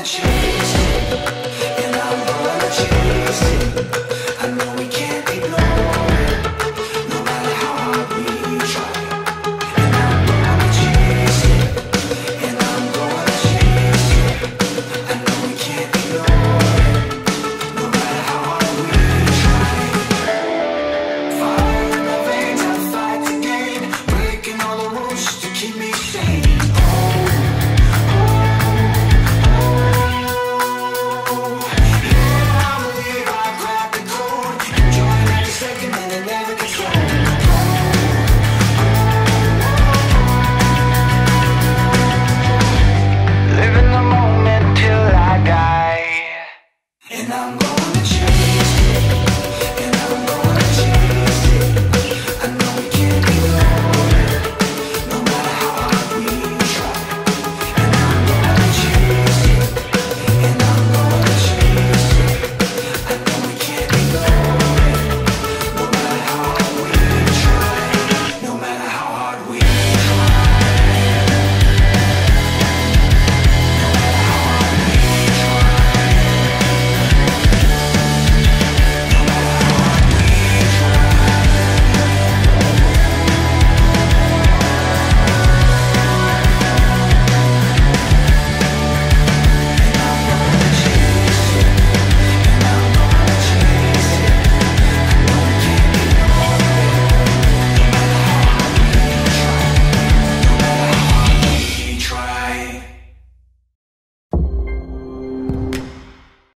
and I wanna chase it. and I'm gonna change.